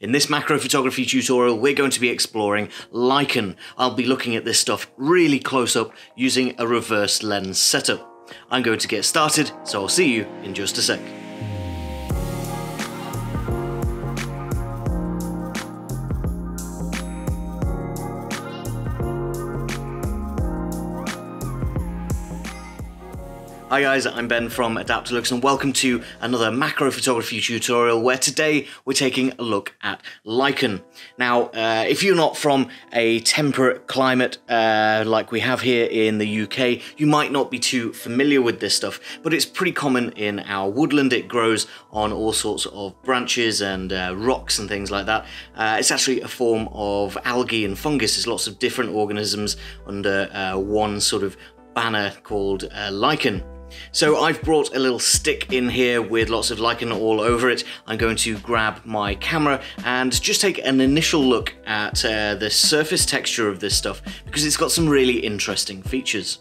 In this macro photography tutorial, we're going to be exploring lichen. I'll be looking at this stuff really close up using a reverse lens setup. I'm going to get started, so I'll see you in just a sec. Hi guys, I'm Ben from Adaptalux and welcome to another macro photography tutorial where today we're taking a look at lichen. Now, uh, if you're not from a temperate climate uh, like we have here in the UK, you might not be too familiar with this stuff, but it's pretty common in our woodland. It grows on all sorts of branches and uh, rocks and things like that. Uh, it's actually a form of algae and fungus. There's lots of different organisms under uh, one sort of banner called uh, lichen. So I've brought a little stick in here with lots of lichen all over it. I'm going to grab my camera and just take an initial look at uh, the surface texture of this stuff because it's got some really interesting features.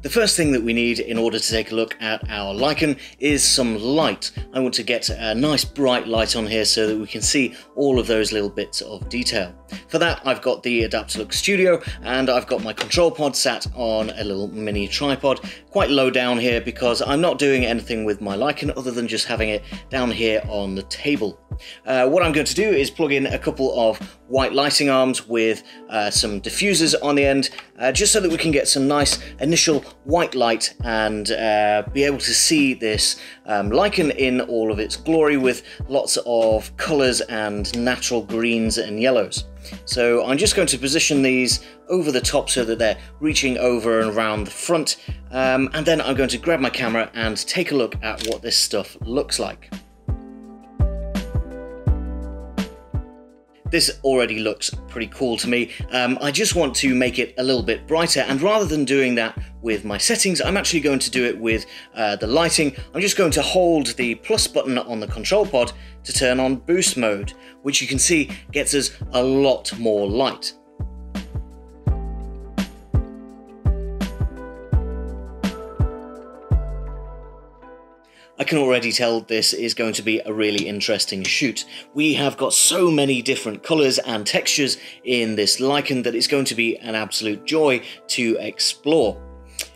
The first thing that we need in order to take a look at our lichen is some light. I want to get a nice bright light on here so that we can see all of those little bits of detail. For that I've got the Adaptalux Studio and I've got my control pod sat on a little mini tripod quite low down here because I'm not doing anything with my lichen other than just having it down here on the table. Uh, what I'm going to do is plug in a couple of white lighting arms with uh, some diffusers on the end, uh, just so that we can get some nice initial white light and uh, be able to see this um, lichen in all of its glory with lots of colours and natural greens and yellows. So I'm just going to position these over the top so that they're reaching over and around the front, um, and then I'm going to grab my camera and take a look at what this stuff looks like. This already looks pretty cool to me. Um, I just want to make it a little bit brighter and rather than doing that with my settings, I'm actually going to do it with uh, the lighting. I'm just going to hold the plus button on the control pod to turn on boost mode, which you can see gets us a lot more light. I can already tell this is going to be a really interesting shoot. We have got so many different colours and textures in this lichen that it's going to be an absolute joy to explore.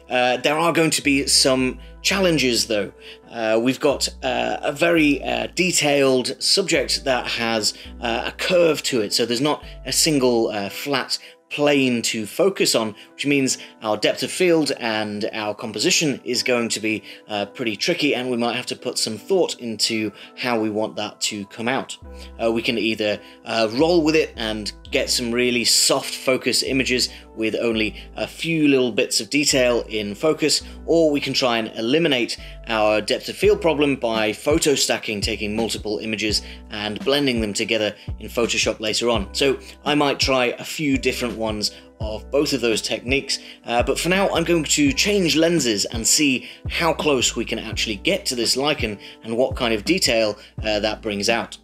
Uh, there are going to be some challenges though. Uh, we've got uh, a very uh, detailed subject that has uh, a curve to it, so there's not a single uh, flat plane to focus on, which means our depth of field and our composition is going to be uh, pretty tricky and we might have to put some thought into how we want that to come out. Uh, we can either uh, roll with it and get some really soft focus images with only a few little bits of detail in focus, or we can try and eliminate our depth of field problem by photo stacking, taking multiple images and blending them together in Photoshop later on. So I might try a few different ones of both of those techniques, uh, but for now I'm going to change lenses and see how close we can actually get to this lichen and what kind of detail uh, that brings out.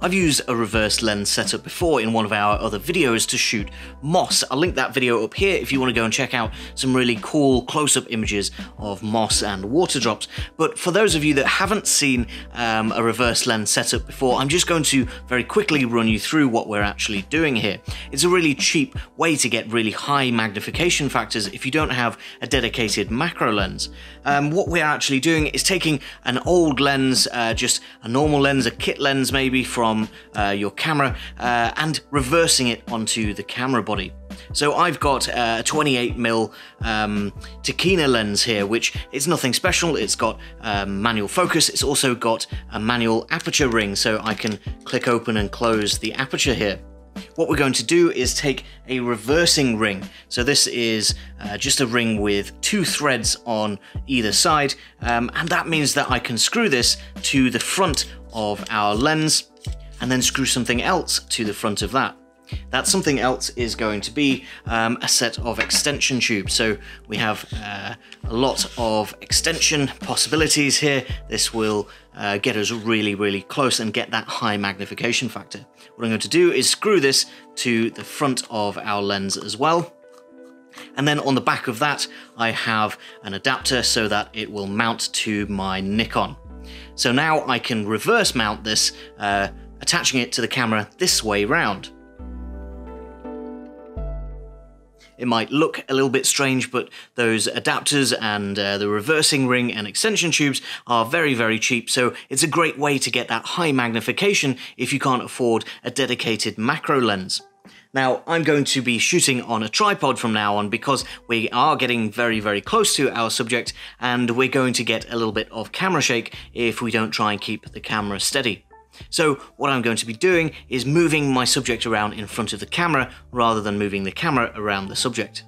I've used a reverse lens setup before in one of our other videos to shoot moss. I'll link that video up here if you want to go and check out some really cool close-up images of moss and water drops. But for those of you that haven't seen um, a reverse lens setup before, I'm just going to very quickly run you through what we're actually doing here. It's a really cheap way to get really high magnification factors if you don't have a dedicated macro lens. Um, what we're actually doing is taking an old lens, uh, just a normal lens, a kit lens maybe, from uh, your camera uh, and reversing it onto the camera body. So I've got a 28mm um, lens here, which is nothing special. It's got um, manual focus. It's also got a manual aperture ring, so I can click open and close the aperture here. What we're going to do is take a reversing ring. So this is uh, just a ring with two threads on either side, um, and that means that I can screw this to the front of our lens and then screw something else to the front of that. That something else is going to be um, a set of extension tubes. So we have uh, a lot of extension possibilities here. This will uh, get us really, really close and get that high magnification factor. What I'm going to do is screw this to the front of our lens as well. And then on the back of that, I have an adapter so that it will mount to my Nikon. So now I can reverse mount this uh, attaching it to the camera this way round. It might look a little bit strange, but those adapters and uh, the reversing ring and extension tubes are very, very cheap, so it's a great way to get that high magnification if you can't afford a dedicated macro lens. Now, I'm going to be shooting on a tripod from now on because we are getting very, very close to our subject and we're going to get a little bit of camera shake if we don't try and keep the camera steady. So what I'm going to be doing is moving my subject around in front of the camera rather than moving the camera around the subject.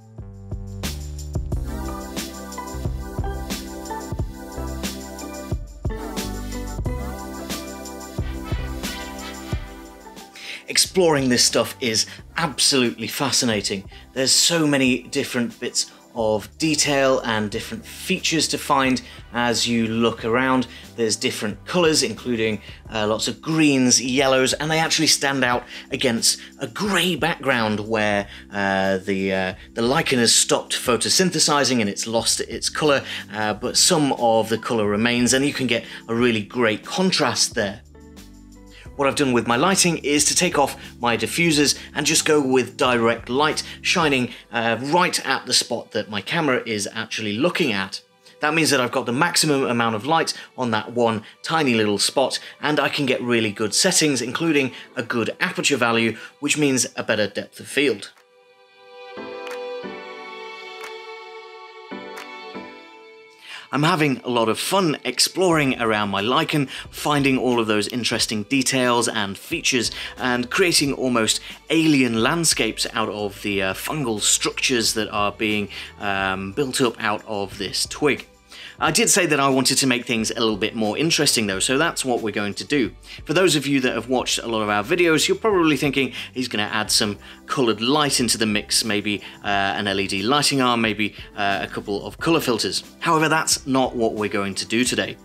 Exploring this stuff is absolutely fascinating. There's so many different bits of detail and different features to find as you look around. There's different colours, including uh, lots of greens, yellows, and they actually stand out against a grey background where uh, the uh, the lichen has stopped photosynthesizing and it's lost its colour, uh, but some of the colour remains, and you can get a really great contrast there. What I've done with my lighting is to take off my diffusers and just go with direct light shining uh, right at the spot that my camera is actually looking at. That means that I've got the maximum amount of light on that one tiny little spot and I can get really good settings including a good aperture value which means a better depth of field. I'm having a lot of fun exploring around my lichen, finding all of those interesting details and features, and creating almost alien landscapes out of the uh, fungal structures that are being um, built up out of this twig. I did say that I wanted to make things a little bit more interesting though, so that's what we're going to do. For those of you that have watched a lot of our videos, you're probably thinking he's going to add some coloured light into the mix, maybe uh, an LED lighting arm, maybe uh, a couple of colour filters. However, that's not what we're going to do today.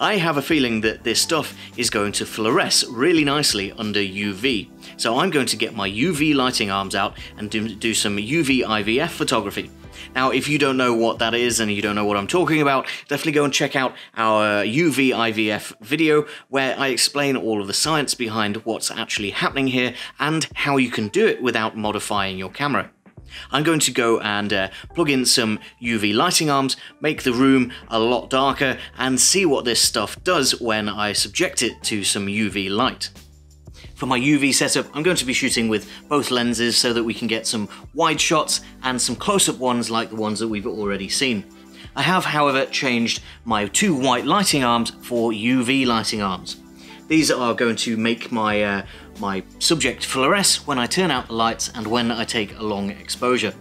I have a feeling that this stuff is going to fluoresce really nicely under UV. So I'm going to get my UV lighting arms out and do, do some UV IVF photography. Now, if you don't know what that is and you don't know what I'm talking about, definitely go and check out our UV IVF video where I explain all of the science behind what's actually happening here and how you can do it without modifying your camera. I'm going to go and uh, plug in some UV lighting arms, make the room a lot darker, and see what this stuff does when I subject it to some UV light. For my UV setup, I'm going to be shooting with both lenses so that we can get some wide shots and some close-up ones like the ones that we've already seen. I have, however, changed my two white lighting arms for UV lighting arms. These are going to make my, uh, my subject fluoresce when I turn out the lights and when I take a long exposure.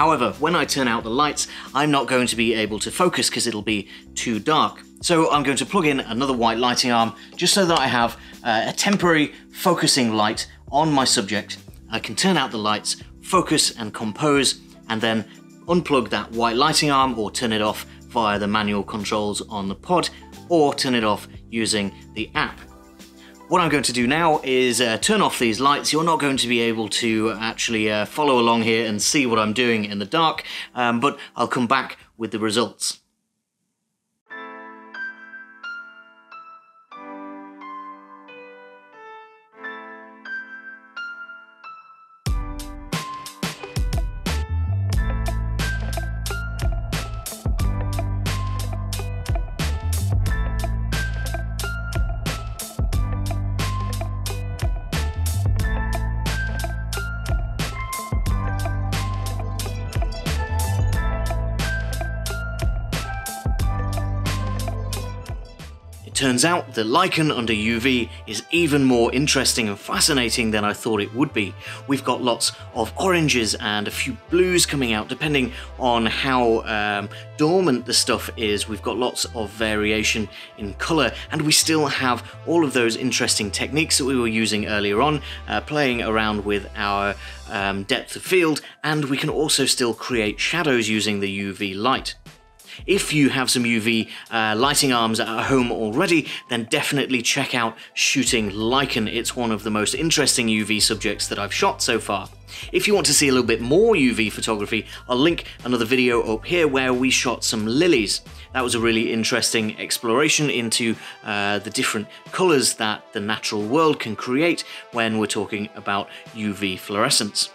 However, when I turn out the lights, I'm not going to be able to focus because it'll be too dark. So I'm going to plug in another white lighting arm just so that I have uh, a temporary focusing light on my subject. I can turn out the lights, focus and compose, and then unplug that white lighting arm or turn it off via the manual controls on the pod or turn it off using the app. What I'm going to do now is uh, turn off these lights. You're not going to be able to actually uh, follow along here and see what I'm doing in the dark, um, but I'll come back with the results. Turns out that lichen under UV is even more interesting and fascinating than I thought it would be. We've got lots of oranges and a few blues coming out depending on how um, dormant the stuff is. We've got lots of variation in colour and we still have all of those interesting techniques that we were using earlier on, uh, playing around with our um, depth of field and we can also still create shadows using the UV light. If you have some UV uh, lighting arms at home already, then definitely check out shooting lichen. It's one of the most interesting UV subjects that I've shot so far. If you want to see a little bit more UV photography, I'll link another video up here where we shot some lilies. That was a really interesting exploration into uh, the different colours that the natural world can create when we're talking about UV fluorescence.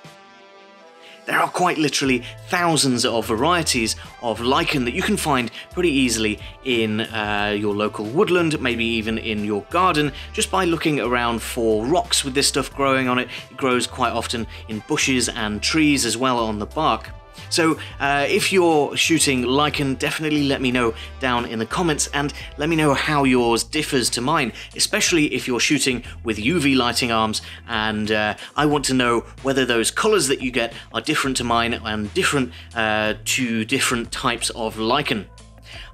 There are quite literally thousands of varieties of lichen that you can find pretty easily in uh, your local woodland, maybe even in your garden, just by looking around for rocks with this stuff growing on it. It grows quite often in bushes and trees as well on the bark. So uh, if you're shooting lichen, definitely let me know down in the comments and let me know how yours differs to mine, especially if you're shooting with UV lighting arms and uh, I want to know whether those colors that you get are different to mine and different uh, to different types of lichen.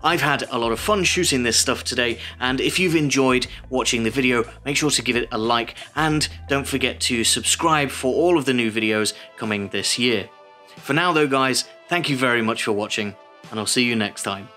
I've had a lot of fun shooting this stuff today, and if you've enjoyed watching the video, make sure to give it a like, and don't forget to subscribe for all of the new videos coming this year. For now though guys, thank you very much for watching, and I'll see you next time.